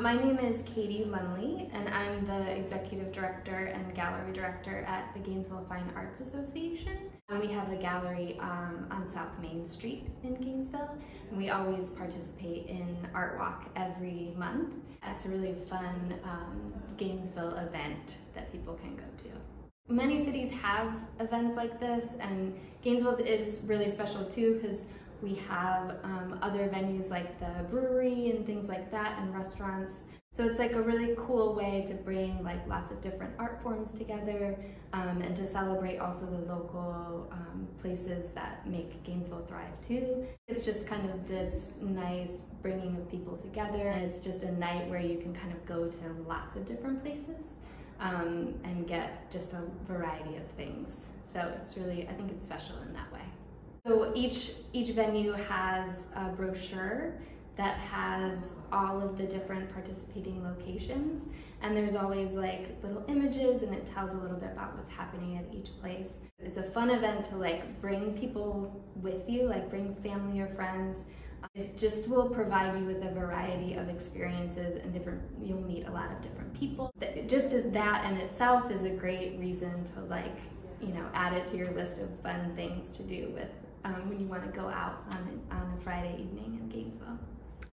My name is Katie Lumley, and I'm the Executive Director and Gallery Director at the Gainesville Fine Arts Association. We have a gallery um, on South Main Street in Gainesville. And we always participate in Art Walk every month. It's a really fun um, Gainesville event that people can go to. Many cities have events like this, and Gainesville is really special too because we have um, other venues like the brewery and things like that and restaurants. So it's like a really cool way to bring like lots of different art forms together um, and to celebrate also the local um, places that make Gainesville thrive too. It's just kind of this nice bringing of people together and it's just a night where you can kind of go to lots of different places um, and get just a variety of things. So it's really, I think it's special in that way. So each, each venue has a brochure that has all of the different participating locations and there's always like little images and it tells a little bit about what's happening at each place. It's a fun event to like bring people with you, like bring family or friends. It just will provide you with a variety of experiences and different, you'll meet a lot of different people. Just that in itself is a great reason to like, you know, add it to your list of fun things to do with um, when you want to go out on, on a Friday evening in Gainesville.